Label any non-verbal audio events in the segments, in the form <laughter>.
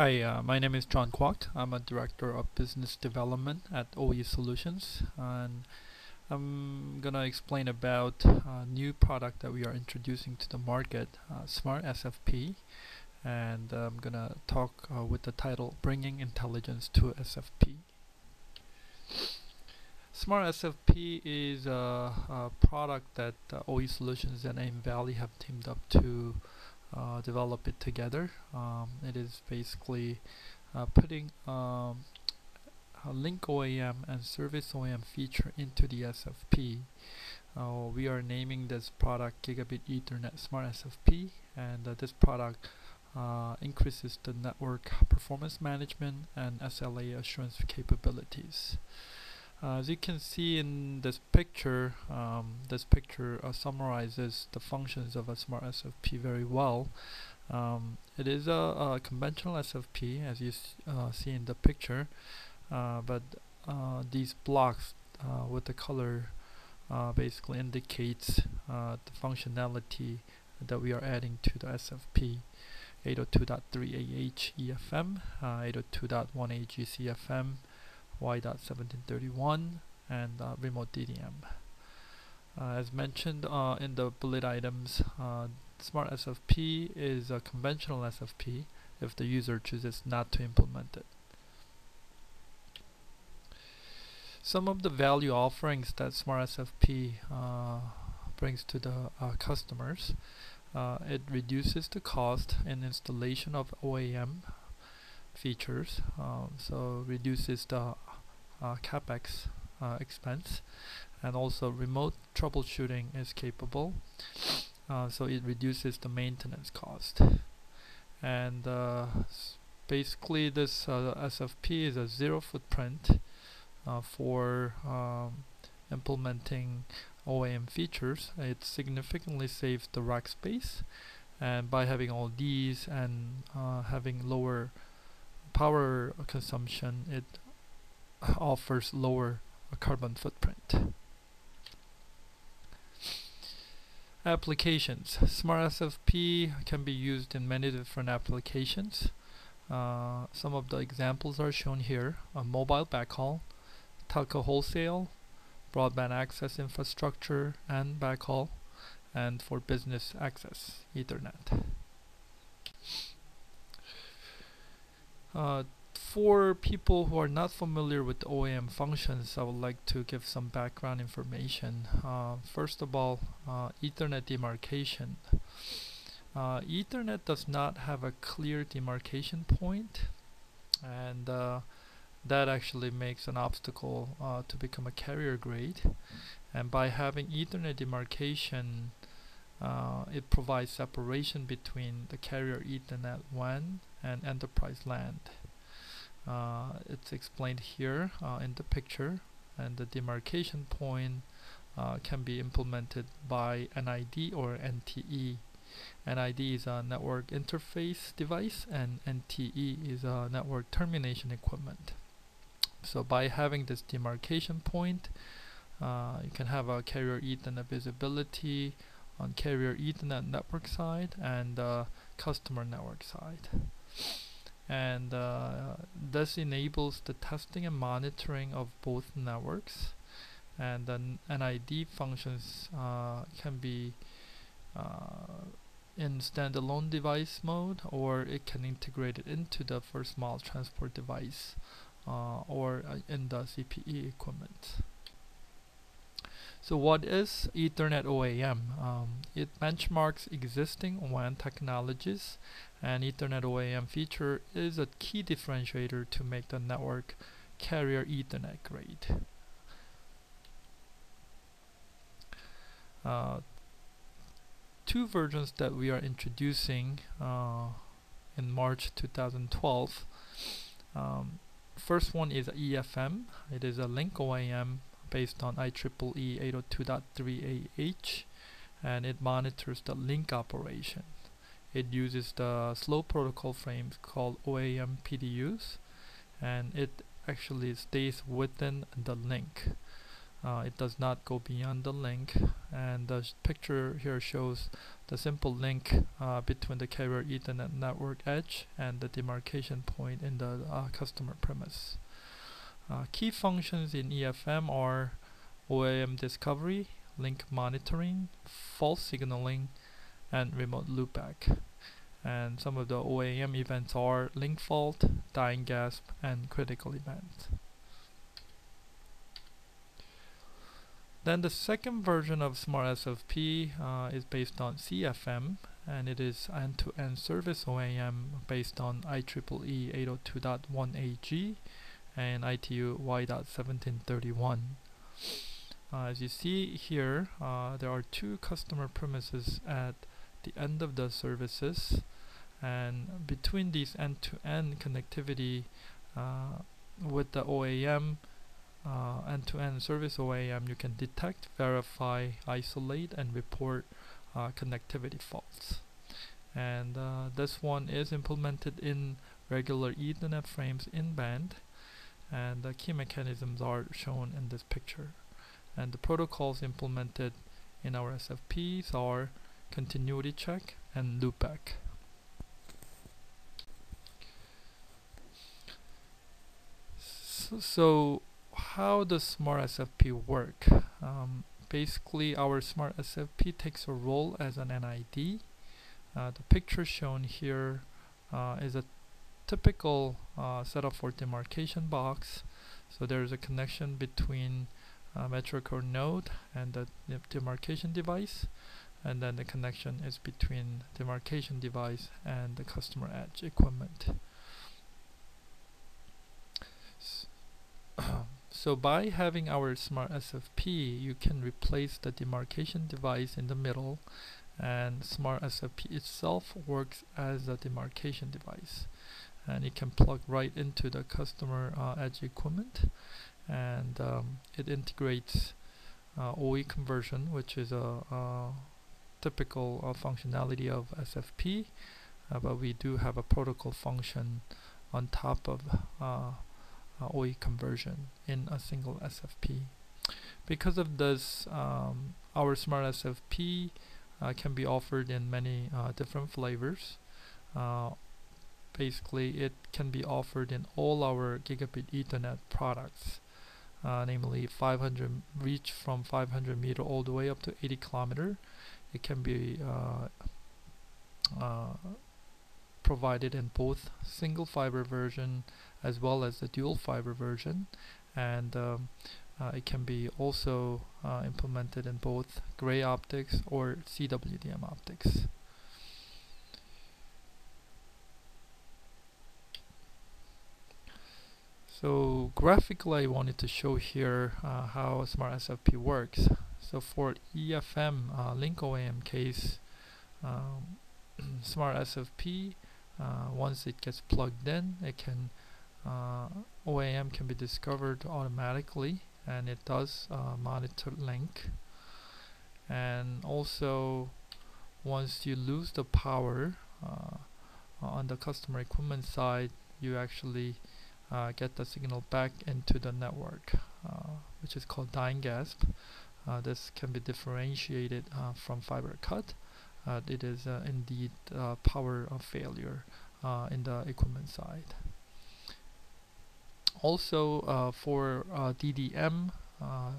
Hi, uh, my name is John Kwak. I'm a director of business development at OE Solutions, and I'm gonna explain about a new product that we are introducing to the market, uh, Smart SFP, and I'm gonna talk uh, with the title "Bringing Intelligence to SFP." Smart SFP is a, a product that uh, OE Solutions and AIM Valley have teamed up to uh, develop it together. Um, it is basically uh, putting um, a link OAM and service OAM feature into the SFP. Uh, we are naming this product Gigabit Ethernet Smart SFP and uh, this product uh, increases the network performance management and SLA assurance capabilities. Uh, as you can see in this picture, um, this picture uh, summarizes the functions of a smart SFP very well. Um, it is a, a, conventional SFP as you uh, see in the picture, uh, but uh, these blocks uh, with the color basically indicates the functionality that we are adding to the SFP. 802.3AH EFM, 802.1ag CFM, Y.1731 and uh, remote DDM. Uh, as mentioned uh, in the bullet items, uh, Smart SFP is a conventional SFP if the user chooses not to implement it. Some of the value offerings that Smart SFP uh, brings to the uh, customers it reduces the cost and installation of OAM features um, so reduces the uh, capex uh, expense and also remote troubleshooting is capable uh, so it reduces the maintenance cost. And uh, basically this uh, SFP is a zero footprint uh, for um, implementing OAM features. It significantly saves the rack space and by having all these and having lower power consumption it offers lower carbon footprint. Applications. Smart SFP can be used in many different applications. Uh, some of the examples are shown here. A mobile backhaul, telco wholesale, broadband access infrastructure and backhaul, and for business access, Ethernet. Uh, for people who are not familiar with OAM functions, I would like to give some background information. Uh, first of all, uh, Ethernet demarcation. Uh, Ethernet does not have a clear demarcation point, and uh, that actually makes an obstacle uh, to become a carrier grade. And by having Ethernet demarcation, uh, it provides separation between the carrier Ethernet WAN and enterprise LAN. Uh, it's explained here uh, in the picture and the demarcation point uh, can be implemented by NID or NTE. NID is a network interface device and NTE is a network termination equipment. So by having this demarcation point, uh, you can have a carrier Ethernet visibility on carrier Ethernet network side and uh, customer network side and uh, this enables the testing and monitoring of both networks and then NID functions uh, can be uh, in standalone device mode or it can integrate it into the first mile transport device uh, or uh, in the CPE equipment. So what is Ethernet OAM? Um, it benchmarks existing WAN technologies and Ethernet OAM feature is a key differentiator to make the network carrier Ethernet grade. Uh, two versions that we are introducing uh, in March 2012. Um, first one is EFM. It is a link OAM based on IEEE 802.3AH and it monitors the link operation. It uses the slow protocol frames called OAM PDUs and it actually stays within the link. uh, it does not go beyond the link and the picture here shows the simple link uh, between the carrier ethernet network edge and the demarcation point in the uh, customer premise uh, key functions in EFM are OAM discovery link monitoring fault signaling and remote loopback and some of the OAM events are link fault, dying gasp, and critical event. Then the second version of Smart SFP uh, is based on CFM and it is end-to-end -end service OAM based on IEEE 802.1ag and ITU Y.1731. Uh, as you see here, uh, there are two customer premises at the end of the services and between these end-to-end -end connectivity uh, with the OAM uh, end-to-end -end service OAM you can detect, verify, isolate and report uh, connectivity faults and uh, this one is implemented in regular Ethernet frames in band and the key mechanisms are shown in this picture. And the protocols implemented in our SFPs are continuity check and loopback so how does smart SFP work? Um, basically our smart SFP takes a role as an NID uh, the picture shown here uh, is a typical uh, setup for demarcation box. So there is a connection between uh, metro core node and the demarcation device and then the connection is between demarcation device and the customer edge equipment. <coughs> So by having our smart SFP you can replace the demarcation device in the middle and smart SFP itself works as a demarcation device and it can plug right into the customer uh, edge equipment and um, it integrates uh, OE conversion which is a, a typical uh, functionality of SFP uh, but we do have a protocol function on top of uh, uh, OE conversion in a single SFP. Because of this, um, our Smart SFP can be offered in many different flavors. Uh, basically, it can be offered in all our Gigabit Ethernet products, uh, namely 500 reach from 500 meter all the way up to 80 kilometer. It can be uh, provided in both single fiber version as well as the dual fiber version and um, uh, it can be also uh, implemented in both gray optics or CWDM optics. So graphically I wanted to show here uh, how Smart SFP works. So for EFM uh, link OAM case, um, <clears throat> Smart SFP, uh, once it gets plugged in, it can uh, OAM can be discovered automatically and it does uh, monitor link and also once you lose the power uh, on the customer equipment side you actually uh, get the signal back into the network uh, which is called dying gasp. Uh, this can be differentiated from fiber cut. It is indeed power of failure in the equipment side. Also uh, for uh, DDM uh,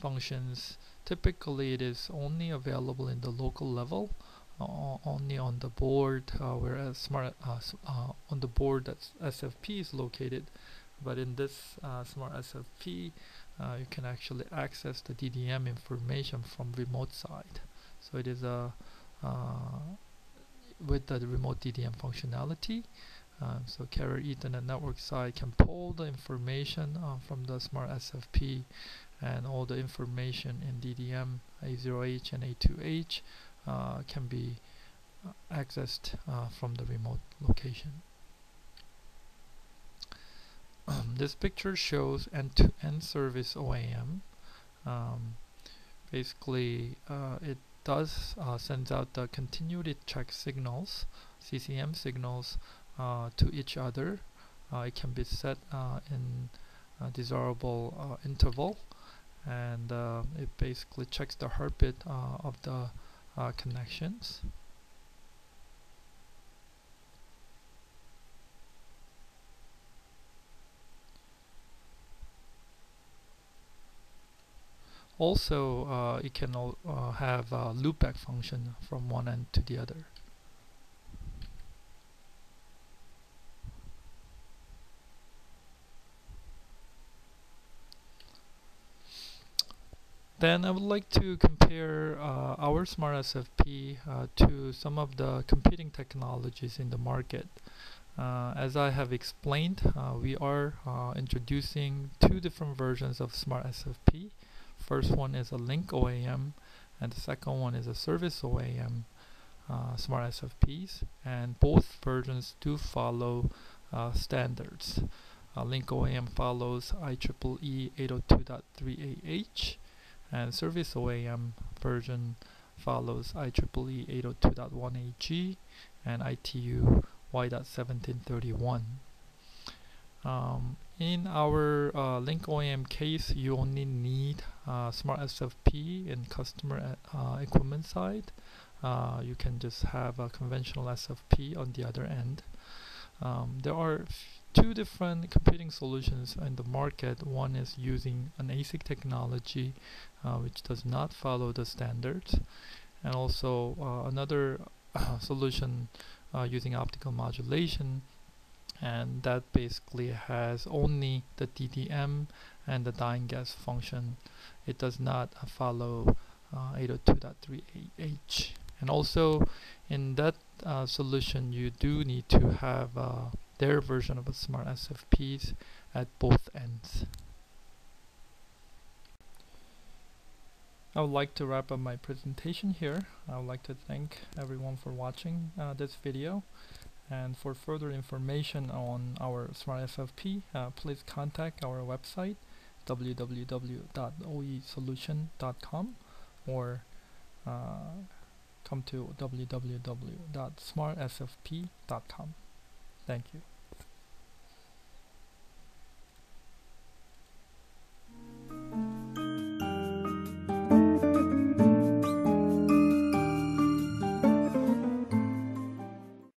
functions typically it is only available in the local level uh, only on the board uh, whereas smart uh, on the board that SFP is located. But in this smart SFP you can actually access the DDM information from remote side. So it is a with the remote DDM functionality um, so carrier Ethernet network side can pull the information uh, from the smart SFP and all the information in DDM A0H and A2H uh, can be uh, accessed uh, from the remote location. Um, this picture shows end-to-end -end service OAM. Um, basically, uh, it does uh, sends out the continuity check signals, CCM signals uh, to each other. Uh, it can be set uh, in desirable interval and uh, it basically checks the heartbeat uh, of the connections. Also uh, it can uh, have a loopback function from one end to the other Then I would like to compare uh, our Smart SFP uh, to some of the competing technologies in the market. Uh, as I have explained, uh, we are uh, introducing two different versions of Smart SFP. First one is a link OAM and the second one is a service OAM uh, Smart SFPs and both versions do follow standards. link OAM follows IEEE 802.3AH and Service OAM version follows IEEE 802.1ag and ITU Y.1731. Um, in our uh, Link OAM case, you only need uh, Smart SFP in customer uh, equipment side. Uh, you can just have a conventional SFP on the other end. Um, there are two different computing solutions in the market. One is using an ASIC technology uh, which does not follow the standards and also uh, another uh, <coughs> solution uh, using optical modulation and that basically has only the DDM and the dying gasp function. It does not follow uh, 802.3H and also in that uh, solution you do need to have uh, their version of a smart SFPs at both ends. I would like to wrap up my presentation here. I would like to thank everyone for watching uh, this video and for further information on our smart SFP uh, please contact our website www.oesolution.com or uh, come to www.smartsfp.com. Thank you.